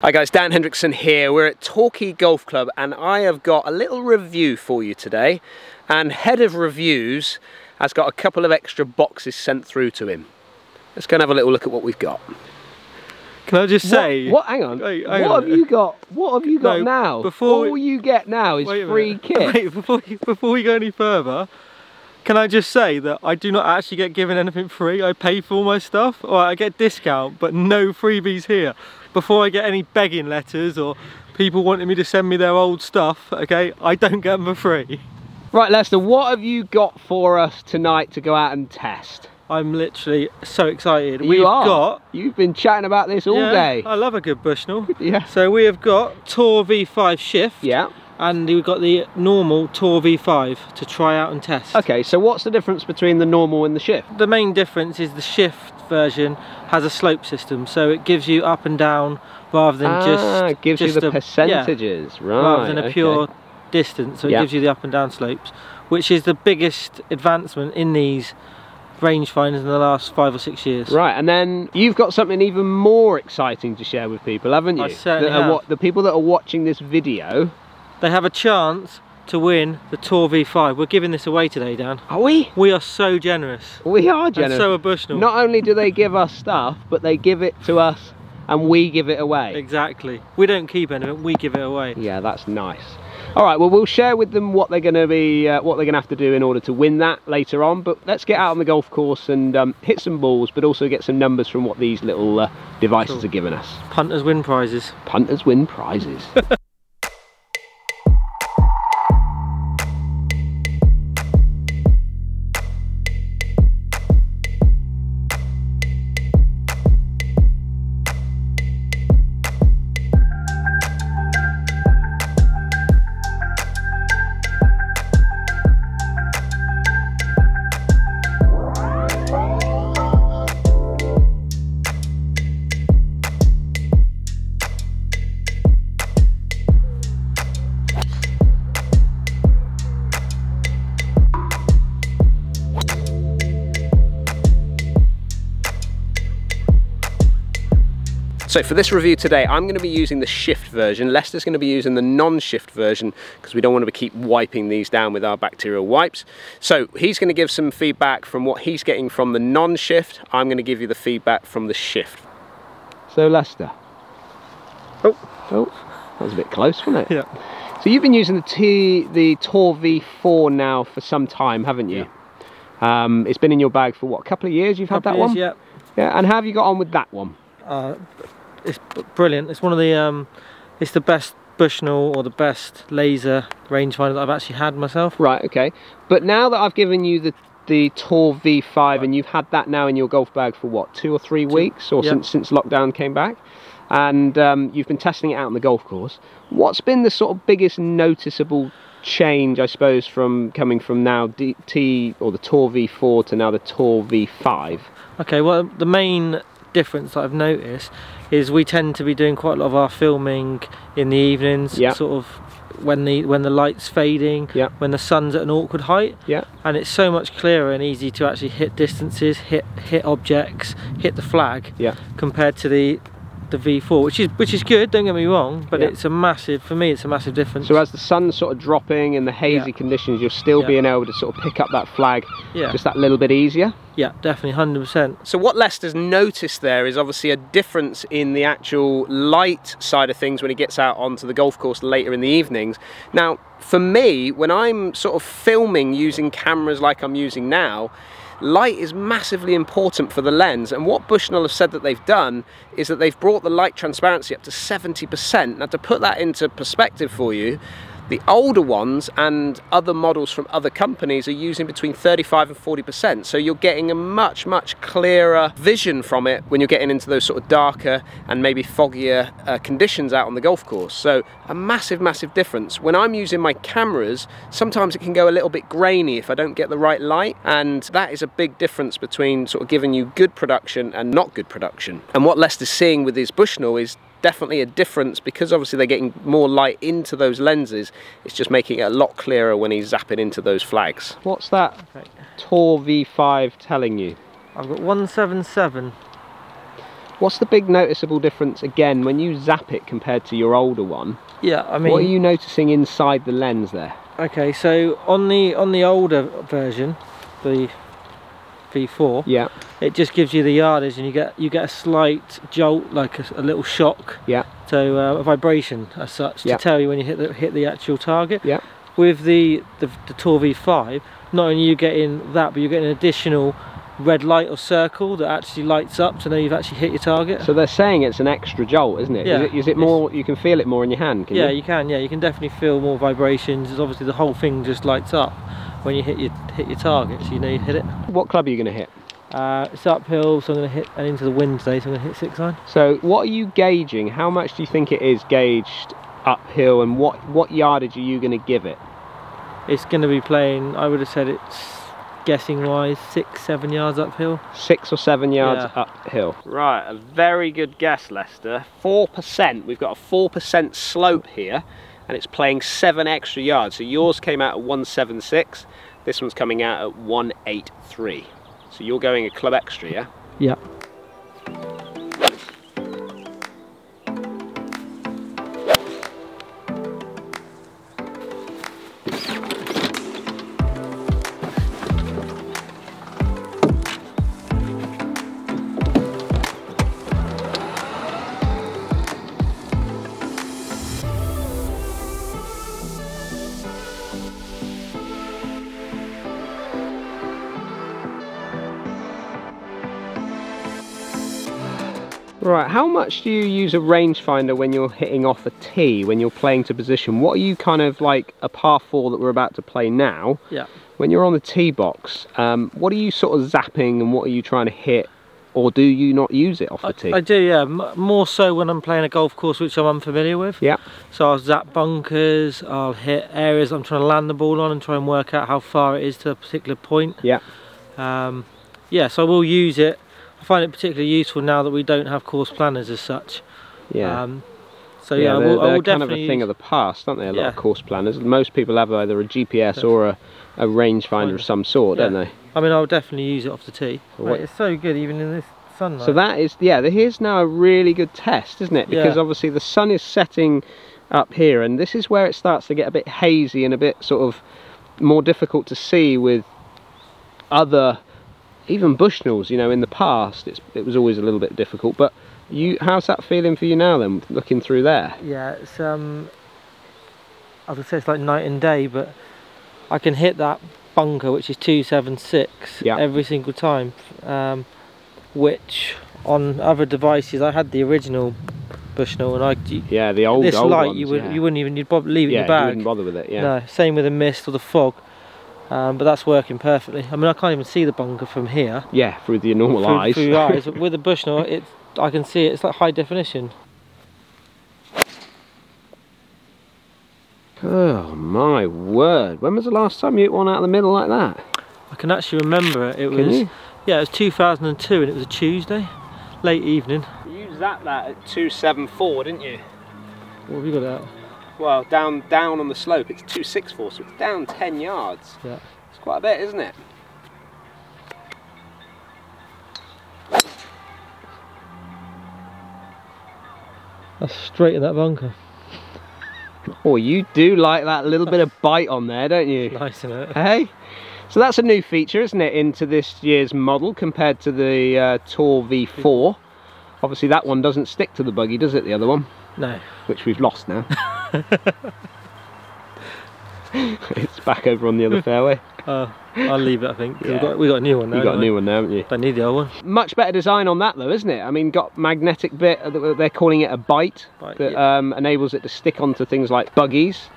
Hi guys, Dan Hendriksen here. We're at Torquay Golf Club and I have got a little review for you today. And head of reviews has got a couple of extra boxes sent through to him. Let's go and have a little look at what we've got. Can I just say? What? hang on. Wait, hang what on. have you got? What have you got No, now? before All we- you get now is free kit. Wait, before you, before we go any further, can I just say that I do not actually get given anything free. I pay for all my stuff, or I get discount, but no freebies here. Before I get any begging letters or people wanting me to send me their old stuff, okay, I don't get them for free. Right, Lester, what have you got for us tonight to go out and test? I'm literally so excited. You We've are. got You've been chatting about this all yeah, day. I love a good Bushnell. Yeah. So we have got Tour V5 Shift. Yeah. And we've got the normal Tour V5 to try out and test. Okay, so what's the difference between the normal and the shift? The main difference is the shift version has a slope system, so it gives you up and down rather than ah, just it gives just you the a- yeah, percentages, right? rather than a okay. pure distance. So Yeah. it gives you the up and down slopes, which is the biggest advancement in these rangefinders in the last five or six years. Right, and then you've got something even more exciting to share with people, haven't you? I certainly have. what- the people that are watching this video. They have a chance to win the Tour V5. We're giving this away today, Dan. Are we? We are so generous. We are And generous. so are Bushnell. Not only do they give us stuff, but they give it to us, and we give it away. Exactly. We don't keep anything, we give it away. Yeah, that's nice. All right, well, we'll share with them what they're going to be, uh, what they're going to have to do in order to win that later on. But let's get out on the golf course and um, hit some balls, but also get some numbers from what these little uh, devices Cool. are giving us. Punters win prizes. Punters win prizes. So for this review today, I'm going to be using the shift version. Lester's going to be using the non-shift version because we don't want to keep wiping these down with our bacterial wipes. So he's going to give some feedback from what he's getting from the non-shift. I'm going to give you the feedback from the shift. So Lester. Oh. Oh, that was a bit close, wasn't it? Yeah. So you've been using the T, the Tour V4 now for some time, haven't you? Um, it's been in your bag for what, a couple of years you've had that Couple one? years, Yeah, and how have you got on with that one? Uh, it's brilliant. It's one of the um, it's the best Bushnell or the best laser rangefinder that I've actually had myself. Right, okay. But now that I've given you the the Tour V5 and you've had that now in your golf bag for what, two or three weeks or yeah. since since lockdown came back? And um, you've been testing it out on the golf course. What's been the sort of biggest noticeable change, I suppose, from coming from now D- T or the Tour V4 to now the Tour V5? Okay, well the main difference that I've noticed is we tend to be doing quite a lot of our filming in the evenings, Yeah. sort of when the when the light's fading, Yeah. when the sun's at an awkward height, Yeah. and it's so much clearer and easy to actually hit distances, hit hit objects, hit the flag Yeah. compared to the the V4, which is which is good. Don't get me wrong, but Yeah. it's a massive for me. It's a massive difference. So as the sun's sort of dropping and the hazy Yeah. conditions, you're still Yeah. being able to sort of pick up that flag yeah, just that little bit easier. yeah, definitely, hundred percent. So what Lester's noticed there is obviously a difference in the actual light side of things when he gets out onto the golf course later in the evenings. Now, for me, when I'm sort of filming using cameras like I'm using now, light is massively important for the lens and what Bushnell have said that they've done is that they've brought the light transparency up to 70%. Now to put that into perspective for you, the older ones and other models from other companies are using between 35 and 40%. So you're getting a much, much clearer vision from it when you're getting into those sort of darker and maybe foggier uh, conditions out on the golf course. So a massive, massive difference. When I'm using my cameras, sometimes it can go a little bit grainy if I don't get the right light. And that is a big difference between sort of giving you good production and not good production. And what Lester's seeing with his Bushnell is definitely a difference because obviously they're getting more light into those lenses. It's just making it a lot clearer when he's zapping into those flags. What's that Okay. Tour V5 telling you? I've got 177. What's the big noticeable difference again when you zap it compared to your older one? Yeah, I mean, what are you noticing inside the lens there? okay, so on the on the older version, the V4, Yeah, it just gives you the yardage, and you get you get a slight jolt, like a, a little shock, yeah, so uh, a vibration as such Yeah. to tell you when you hit the hit the actual target. yeah. With the the, the Tour V5, not only are you getting that, but you're getting an additional red light or circle that actually lights up to know you've actually hit your target. So they're saying it's an extra jolt, isn't it? Yeah, Is it, is it more? You can feel it more in your hand. Can yeah, you? you can. Yeah, you can definitely feel more vibrations. It's obviously the whole thing just lights up when you hit your hit your target, so you know you hit it. What club are you going to hit? Uh, it's uphill, so I'm going to hit and into the wind today, so I'm going to hit six iron. So what are you gauging? How much do you think it is gauged uphill, and what what yardage are you going to give it? It's going to be playing. I would have said it's guessing wise six, seven yards uphill. Six or seven yards Yeah. uphill. Right, a very good guess, Lester. Four percent. We've got a four percent slope here, and it's playing seven extra yards. So yours came out at one seven six. This one's coming out at one eight three. So you're going a club extra, yeah? Yeah. Much do you use a rangefinder when you're hitting off a tee, when you're playing to position? What are you kind of like a par four that we're about to play now? Yeah. When you're on the tee box, um, what are you sort of zapping and what are you trying to hit? Or do you not use it off the tee? I do, yeah. M- more so when I'm playing a golf course which I'm unfamiliar with. Yeah. So I'll zap bunkers, I'll hit areas I'm trying to land the ball on and try and work out how far it is to a particular point. Yeah. Um, yeah, so I will use it. I find it particularly useful now that we don't have course planners as such. Yeah. Um, so yeah, I they're, will, they're will kind of a thing use- of the past, aren't they? A lot of course planners. Most people have either a GPS or a, a rangefinder of some sort, don't they? I mean, I'll definitely use it off the tee. So Mate, it's so good even in this sunlight. So that is, yeah, here's now a really good test, isn't it? Because Yeah. obviously the sun is setting up here, and this is where it starts to get a bit hazy and a bit sort of more difficult to see with other, even Bushnells. You know, in the past, it's, it was always a little bit difficult. But you, how's that feeling for you now? Then looking through there. Yeah, it's um, as I say it's like night and day, but I can hit that bunker, which is two seven six, Yeah. every single time. Um, which on other devices, I had the original Bushnell, and I Yeah, the old this old light ones, you would yeah. you wouldn't even you'd probably leave it yeah, in your bag. you wouldn't bother with it. Yeah. No, same with the mist or the fog. Um, but that's working perfectly. I mean, I can't even see the bunker from here Yeah, through your normal through, eyes. through your eyes. With the Bushnell, it I can see it. It's like high definition. oh my word! When was the last time you hit one out of the middle like that? I can actually remember it. It Can was you? yeah, it was 2002, and it was a Tuesday, late evening. You zapped that at two seven four, didn't you? What have you got out? Well, down down on the slope, it's two six four, so it's down ten yards. Yeah. It's quite a bit, isn't it? That's straight in that bunker. Oh, you do like that little bit of bite on there, don't you? Nice, isn't it? Hey? So that's a new feature, isn't it, into this year's model compared to the uh, Tour V4. Obviously that one doesn't stick to the buggy, does it, the other one? No. Which we've lost now. it's back over on the other fairway. Uh, I'll leave it. I think. Yeah. we got we got a new one now. You've got a new one now, haven't you? Don't need the old one. Much better design on that though, isn't it? I mean, got magnetic bit, uh, they're calling it a bite, Bite, that yeah. um, enables it to stick onto things like buggies.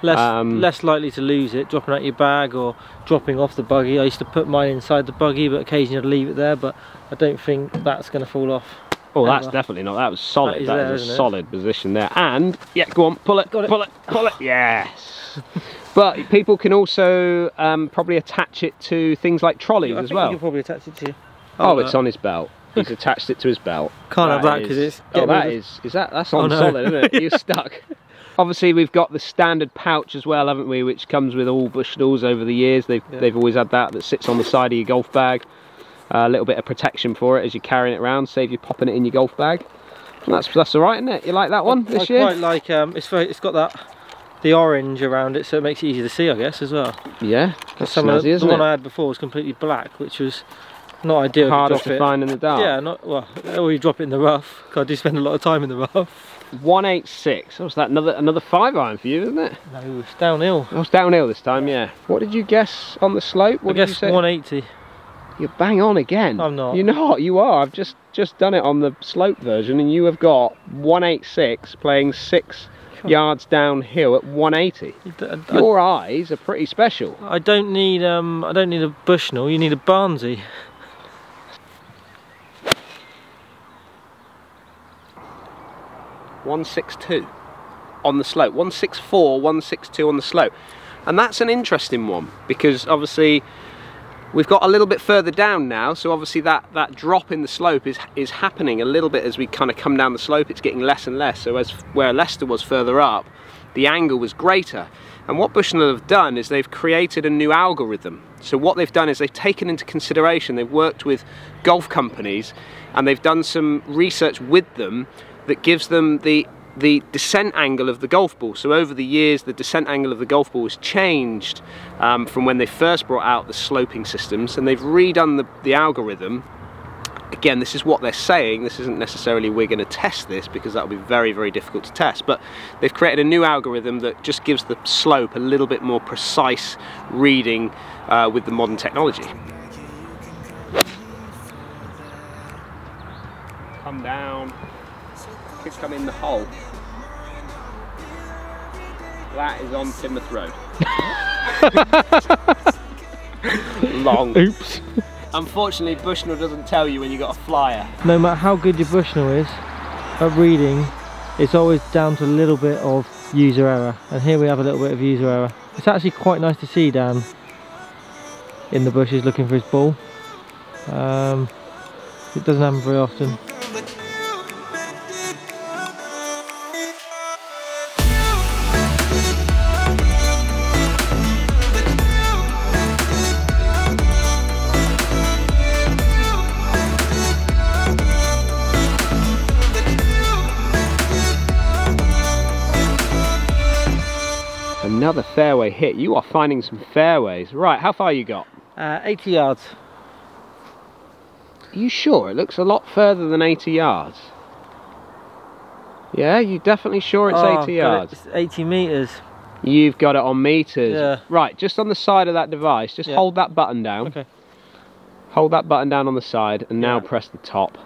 Less Um, less likely to lose it dropping out your bag or dropping off the buggy. I used to put mine inside the buggy, but occasionally I'd leave it there. But I don't think that's going to fall off. Oh, that's Ever. definitely not. That was solid. That is that there, is a isn't it? solid position there. And yeah, go on, pull it, it. pull it, pull it. Yes. but people can also um, probably attach it to things like trolleys I as well. You can probably attach it to you. Oh, it's on his belt. He's attached it to his belt. Can't have that 'cause it's Oh, that is. Is that? That's Oh, on no. solid, isn't it? You're stuck. Obviously, we've got the standard pouch as well, haven't we? Which comes with all Bushnells over the years. They've Yeah. they've always had that that sits on the side of your golf bag. A little bit of protection for it as you're carrying it around, save you popping it in your golf bag. And that's that's all right, isn't it? You like that one I, this I year? I quite like um, it's very, it's got that the orange around it, so it makes it easy to see, I guess, as well. Yeah, that's Some snazzy, of the, the one? I had before was completely black, which was not ideal. Hardest to to it. find in the dark. Yeah, not well. Or you drop it in the rough. I do spend a lot of time in the rough. 186. What's that? Another another five iron for you, isn't it? No, it's downhill. That was downhill this time, yeah. What did you guess on the slope? What I did you guess say? 180. You're bang on again. I'm not. You're not. You are. I've just just done it on the slope version, and you have got 186 playing six yards downhill at 180. I, Your eyes are pretty special. I don't need um. I don't need a Bushnell. You need a Barnsey. One six two on the slope. One six four, one six two on the slope, and that's an interesting one because obviously we've got a little bit further down now. So obviously that that drop in the slope is is happening a little bit as we kind of come down the slope. It's getting less and less. So as where Lester was further up, the angle was greater. And what Bushnell have done is they've created a new algorithm. So what they've done is they've taken into consideration, they've worked with golf companies and they've done some research with them that gives them the the descent angle of the golf ball. So over the years, the descent angle of the golf ball has changed um, from when they first brought out the sloping systems, and they've redone the, the algorithm. Again, this is what they're saying. This isn't necessarily we're going to test this because that will be very, very difficult to test. But they've created a new algorithm that just gives the slope a little bit more precise reading uh, with the modern technology. Come down. Kids come in the hole. That is on Plymouth Road. Long. Oops. Unfortunately, Bushnell doesn't tell you when you got a flyer. No matter how good your Bushnell is at reading, it's always down to a little bit of user error. And here we have a little bit of user error. It's actually quite nice to see Dan in the bushes looking for his ball. Um, it doesn't happen very often. Another fairway hit. You are finding some fairways. Right, how far you got? Uh, 80 yards. Are you sure? It looks a lot further than 80 yards. Yeah, you definitely sure it's Oh, 80 got yards? it. It's 80 metres. You've got it on meters. Yeah. Right, just on the side of that device, just Yeah. hold that button down. Okay. Hold that button down on the side and now Yeah. press the top.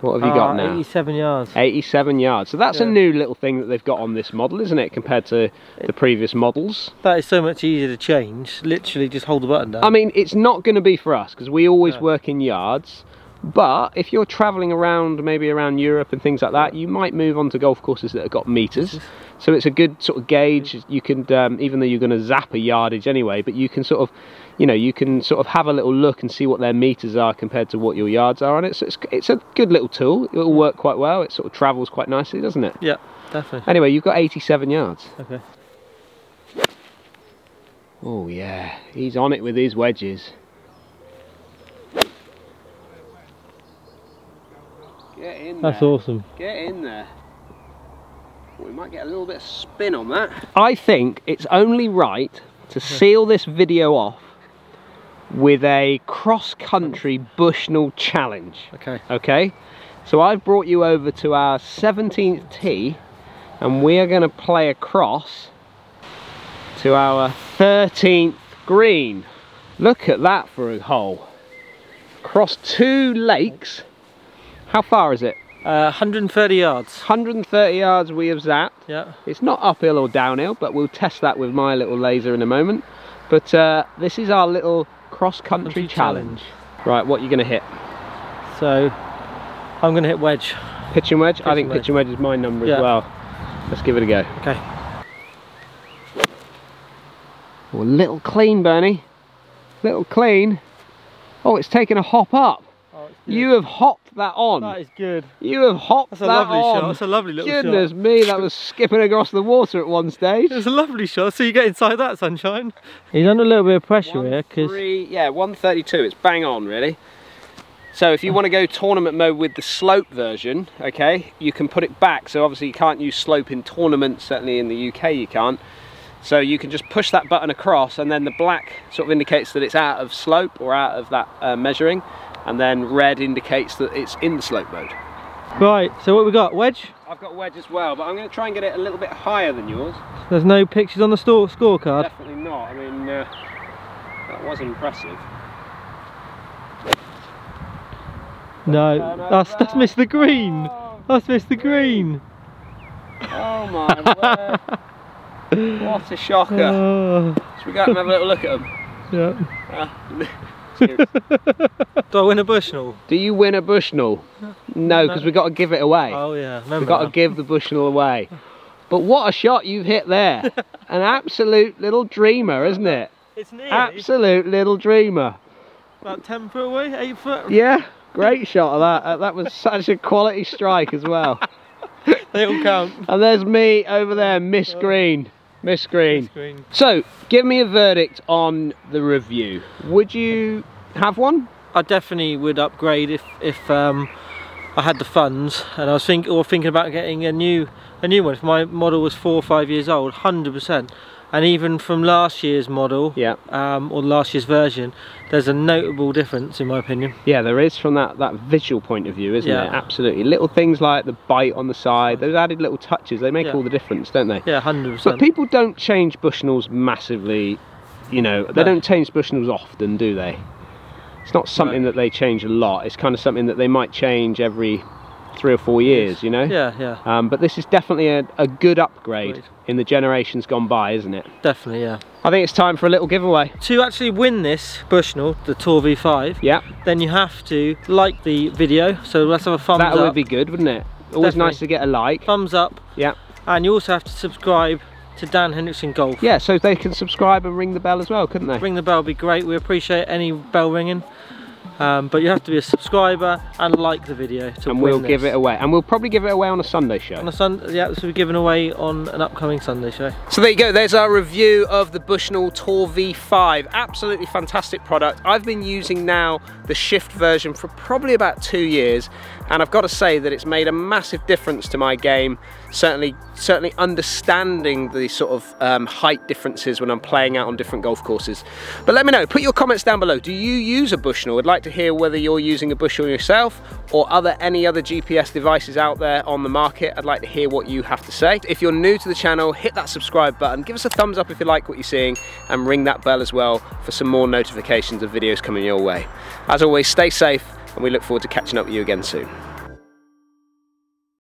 What have you got Ah, now? 87 yards. 87 yards. So that's a new little thing that they've got on this model, isn't it, compared to the previous models? That is so much easier to change. Literally just hold the button down. I mean, it's not going to be for us because we always No. work in yards. But if you're travelling around, maybe around Europe and things like that, you might move on to golf courses that have got meters. So it's a good sort of gauge. You can, um, even though you're going to zap a yardage anyway, but you can sort of, you know, you can sort of have a little look and see what their meters are compared to what your yards are on it. So it's, it's a good little tool. It'll work quite well. It sort of travels quite nicely, doesn't it? yeah, definitely. Anyway, you've got 87 yards. Okay. Oh yeah, he's on it with his wedges. Get in That's there. awesome. Get in there. We might get a little bit of spin on that. I think it's only right to seal this video off with a cross-country Bushnell challenge. Okay. Okay, so I've brought you over to our 17th tee and we are going to play across to our 13th green. Look at that for a hole. Across two lakes. How far is it? Uh, 130 yards. 130 yards we have zapped. Yeah. It's not uphill or downhill, but we'll test that with my little laser in a moment. But uh, this is our little cross-country Country challenge. Right, what are you going to hit? So I'm going to hit wedge. Pitching wedge? I think wedge. pitching wedge is my number as well. Let's give it a go. Okay. Oh, a little clean, Bernie. Little clean. Oh, it's taken a hop up. You have hopped that on. That is good. You have hopped That's a that lovely on. shot. That's a lovely little Goodness shot. me, that was skipping across the water at one stage. It's a lovely shot. So you get inside that sunshine. He's under a little bit of pressure here because Three, yeah, 132. It's bang on, really. So if you want to go tournament mode with the slope version, okay, you can put it back. So obviously you can't use slope in tournaments, certainly in the UK you can't. So you can just push that button across and then the black sort of indicates that it's out of slope or out of that uh, measuring. And then red indicates that it's in the slope mode. right. So what we got? Wedge. I've got wedge as well, but I'm going to try and get it a little bit higher than yours. There's no pictures on the store scorecard. Definitely not. I mean, uh, that was impressive. No, that's that's missed the green. Oh, That's missed the green. oh my word. What a shocker. Oh, Should we go out and have a little look at them? yeah. Uh, Do I win a Bushnell? Do you win a Bushnell? No, because we've got to give it away. Oh yeah, remember we've got to give the Bushnell away. But what a shot you've hit there. An absolute little dreamer, isn't it? It's nearly Absolute little dreamer. about 10 foot away, 8 foot. Yeah, great shot of that. Uh, that was such a quality strike as well. They all count. And there's me over there, Miss Green. Miss Green. Green. So, give me a verdict on the review. Would you have one? I definitely would upgrade if if um, I had the funds and I was think or thinking about getting a new a new one. If my model was four or five years old, hundred percent. And even from last year's model, Yeah. um, or last year's version, there's a notable difference in my opinion. Yeah, there is from that, that visual point of view, isn't Yeah. there? Absolutely. Little things like the bite on the side, those added little touches, they make Yeah. all the difference, don't they? Yeah, hundred But percent. people don't change Bushnells massively, you know, they No. don't change Bushnells often, do they? It's not something that they change a lot. It's kind of something that they might change every three or four years, you know? Yeah, yeah, Um, but this is definitely a, a good upgrade Great. in the generations gone by, isn't it? definitely, yeah. I think it's time for a little giveaway. To actually win this Bushnell, the Tour V5, Yeah, then you have to like the video. So let's have a thumbs that up. That would be good, wouldn't it? Always Definitely. nice to get a like. thumbs up. Yeah. And you also have to subscribe to Dan Hendriksen Golf. Yeah, so they can subscribe and ring the bell as well, couldn't they? Ring the bell would be great. We appreciate any bell ringing. Um, but you have to be a subscriber and like the video to and we'll give this. it away. And we'll probably give it away on a Sunday show. On a Sun yeah, this will be given away on an upcoming Sunday show. So there you go, there's our review of the Bushnell Tour V5. Absolutely fantastic product. I've been using now the Shift version for probably about two years and I've got to say that it's made a massive difference to my game. Certainly, certainly understanding the sort of um, height differences when I'm playing out on different golf courses. But let me know, put your comments down below. Do you use a Bushnell? I'd like to hear whether you're using a Bushnell yourself or other any other GPS devices out there on the market. I'd like to hear what you have to say. If you're new to the channel, hit that subscribe button, give us a thumbs up if you like what you're seeing, and ring that bell as well for some more notifications of videos coming your way. As always, stay safe, and we look forward to catching up with you again soon.